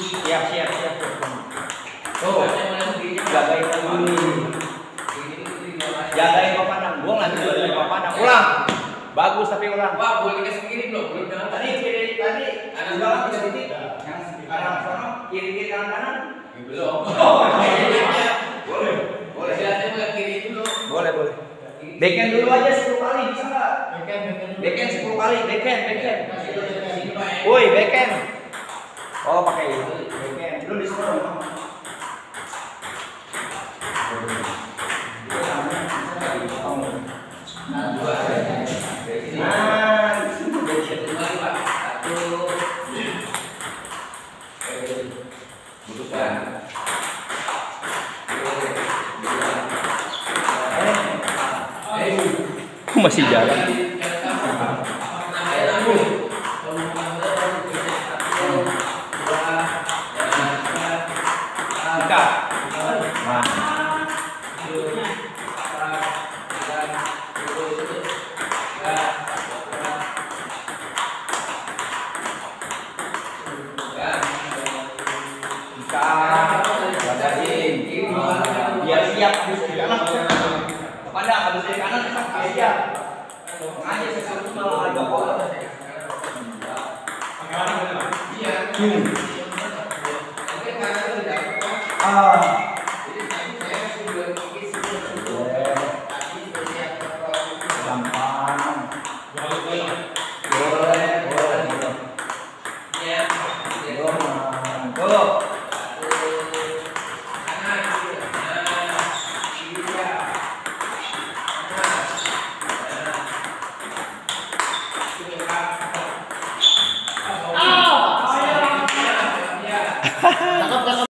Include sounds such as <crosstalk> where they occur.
Siap, siap, siap. Tuh, jagain lagi. Jagain. Gua bisa jagain. Ulang. Bagus tapi ulang. Pak, boleh dikasih kiri belum? Belum jangan Tadi kiri tadi ulang kanan. bisa titik. Yang kanan sana, kiri kiri kanan kanan. Belum. <laughs> Boleh. Boleh. Jelasnya bukan kiri dulu. Boleh, boleh. Backhand dulu aja 10 kali bisa nggak? Backhand 10 kali, backhand, backhand. Woi, backhand. Oh, pakai ini. Dong. Nah, di sini. Kok masih jalan? Kita jagain. Biar siap habis kanan. Kepada habis kanan siap. Hmm. Ah. Gampang. 哈 <laughs> 哈